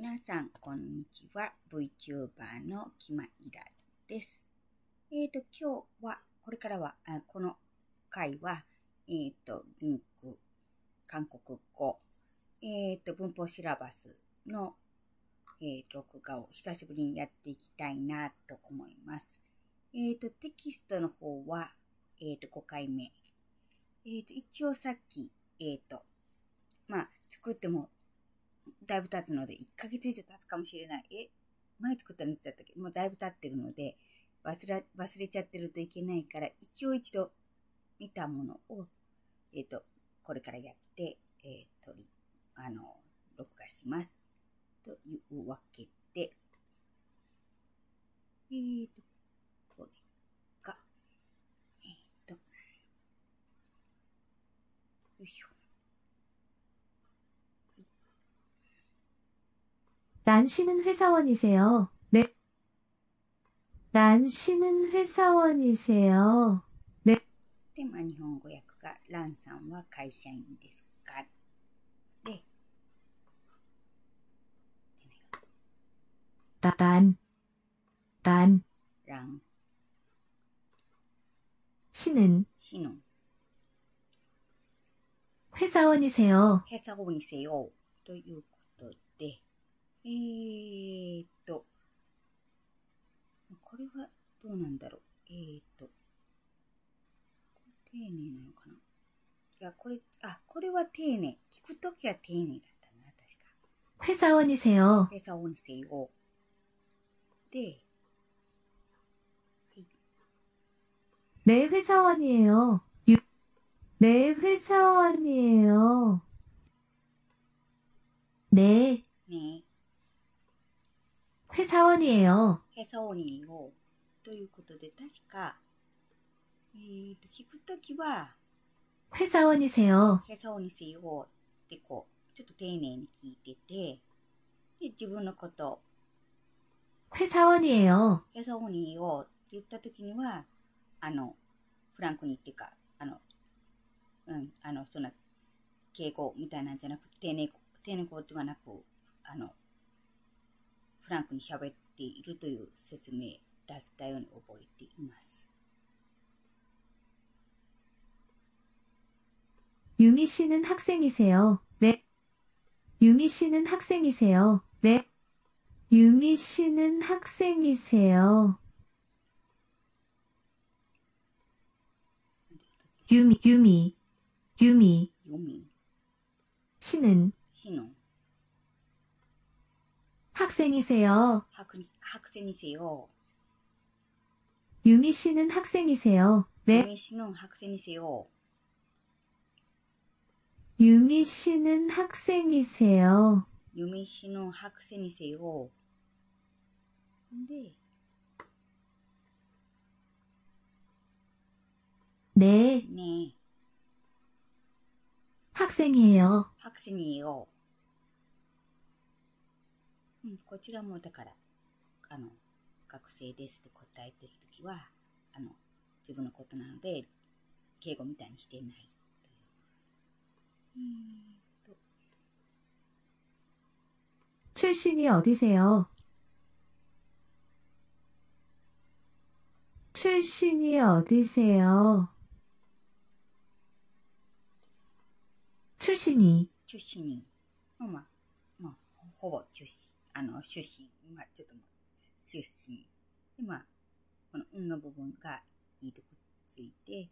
皆さん、こんにちは。VTuber のキマイラです。えっ、と、今日は、これからは、あこの回は、えっ、と、リンク、韓国語、えっ、と、文法シラバスの、えー録画を久しぶりにやっていきたいなと思います。えっ、と、テキストの方は、えっ、と、5回目。えっ、と、一応さっき、えっ、と、まあ、作っても、だいぶ経つので、1ヶ月以上経つかもしれない。え前作ったのいつだったっけ？もうだいぶ経ってるので、忘れ、忘れちゃってるといけないから、一応一度見たものを、えっ、と、これからやって、えー、取り、あの、録画します。というわけ 란 씨는 회사원이세요. 네. 란 씨는 회사원이세요. で、まあ、日本語訳が、ランさんは会社員ですかで、 나, 란, 란, ラン、 씨는 シノン、 회사원이세요. ヘサゴにせよ、ということで、 えーっと、これはどうなんだろう。えーっと、丁寧なのかないや、これ、あ、これは丁寧。聞くときは丁寧だったな、確か。 회사원이세요. ヘサゴにせよ。で、 네 회사원이에요. 유, 네 회사원이에요. 네 ね、 회사원이에요. ヘサオニーを、ということで、確か、えーっと、聞くときは、 회사원이세요. ヘサオニせよってこう、ちょっと丁寧に聞いてて、で、自分のこと、 회사원이에요. ヘサオニをって言ったときには、あの、フランクにっていうか、あの、うん、あの、そんな、敬語みたいなんじゃなく、丁寧語、丁寧語ではなく、あの、 フランクに喋っているという説明だったように覚えています。 유미 씨는 학생이세요. 네. 유미 씨는 학생이세요. 네. 유미 씨는 학생이세요. 유미, 유미, 유미 ユミン、 씨는 シノン、 학생이세요. 학, 학생이세요. 유미 씨는 학생이세요. 네. 유미 씨는 학생이세요. 유미 씨는 학생이세요. 유미 씨는 학생이세요. 네. 네. 네. 학생이에요. 학생이에요. うん、こちらもだから、あの、学生ですって答えてるときは、あの、自分のことなので、敬語みたいにしてないという。えーっと、 출신이 어디세요? 출신이 어디세요? 출신이 出身。まあまあ、まあ、ほぼ出身、 あの、出身。まあ、ちょっとまあ、出身。で、まあ、この、うんの部分が、いいとくっついて、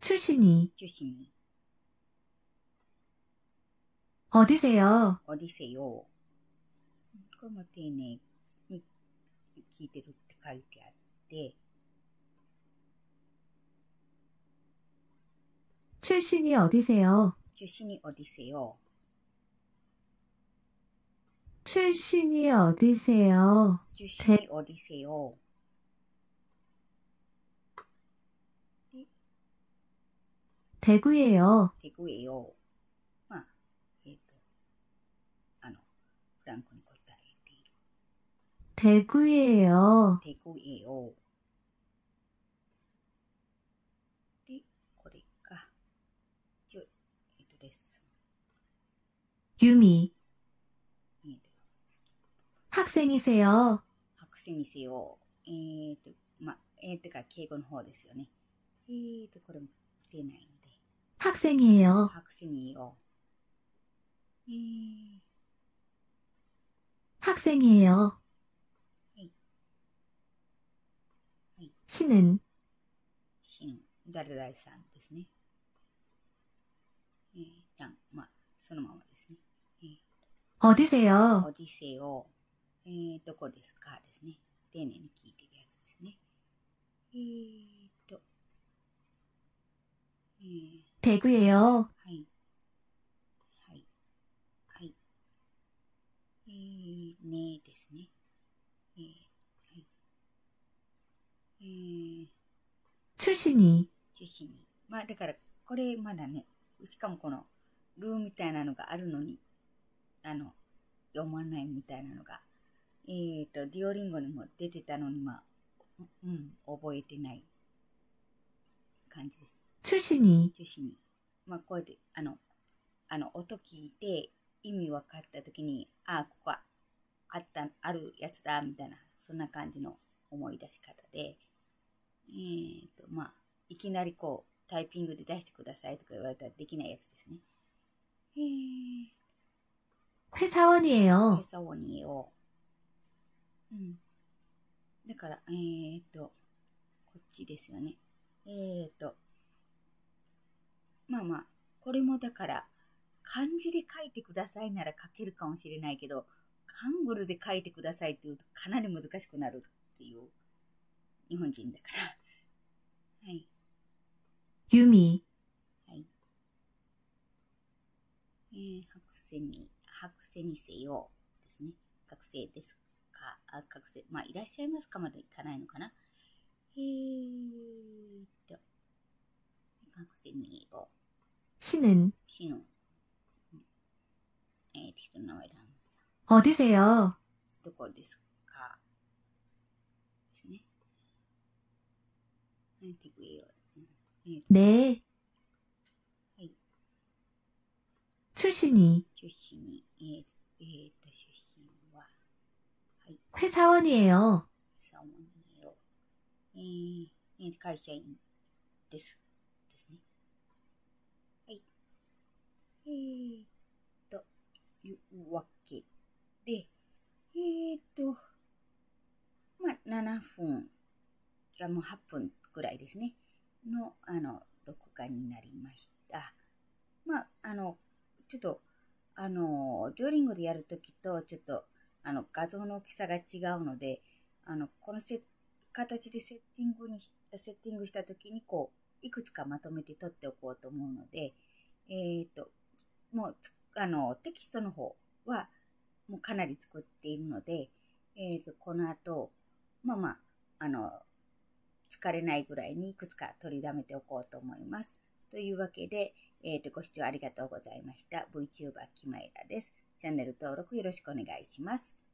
출신이 出身、 어디세요? オディセイを、これも丁寧に聞いてるって書いてあって、 출신이 어디세요? 出身にオディセイを、 출신이 어디세요? 출신이 대... 어디세요? 대구예요. 대구예요. 아, 에또, 아노, 프랑크니 코타 에티로. 대구예요. 대구예요. 네, 유미. 학생이세 요. 학생이세 요. 에, 또, 마, 에, 때가敬語の方ですよね. 에, 또, これも出ないんで.학생이에 요. 학생이 요. 에... 학생이에 요. 에 이. 에 이. 씨는 씨는 다르다이さんですね. 예, 그냥 막そのままですね. 예. 어디세 요? 어디세 요? えー、どこですかですね。丁寧に聞いてるやつですね。えーと、えー、 대구예요. はい。はい。はい。えー、ねですね。えー、はい。えー、 출신이 中心に。まあ、だから、これまだね、しかもこの、ルーみたいなのがあるのに、あの、読まないみたいなのが、 えっ、と、デュオリンゴにも出てたのに、まあ、うん、覚えてない感じです。 출신이 中心に。まあ、こうやって、あの、あの、音聞いて、意味分かったときに、ああ、ここは、あった、あるやつだ、みたいな、そんな感じの思い出し方で、えっ、と、まあ、いきなりこう、タイピングで出してくださいとか言われたらできないやつですね。えー、 회사원이에요. ペサオニを、 うん。だから、えーと、こっちですよね。えーと、まあまあ、これもだから、漢字で書いてくださいなら書けるかもしれないけど、ハングルで書いてくださいって言うとかなり難しくなるっていう、日本人だから。はい。유미はい。えー、白瀬に、白瀬にせよですね。学生ですか、学生、まあ、いらっしゃいますかまだ行かないのかな？えーっと、学生に英語。신 은? 신 우. 에, 디도 나 와. 어디세 요? どこですか?ですね.한국이 요. 네. 출신 이? え신え. 에, と、出身は. 회사원이에 요. 회사원이에 요. 에, 에, 회사인です。ですね。はい。えー、というわけで、えー、と、まあ、7分、いやもう8分ぐらいですね、の、あの、録画になりました。まあ、あの、ちょっと、あの、デュオリングでやるときと、ちょっと、あの、画像の大きさが違うので、あの、このせ形でセッティングに、セッティングしたときに、こう、いくつかまとめて取っておこうと思うので、えっ、と、もう、あの、テキストの方は、もうかなり作っているので、えっ、と、この後、まあまあ、あの、疲れないぐらいにいくつか取りだめておこうと思います。というわけで、えっ、と、ご視聴ありがとうございました。VTuber キマイラです。チャンネル登録よろしくお願いします。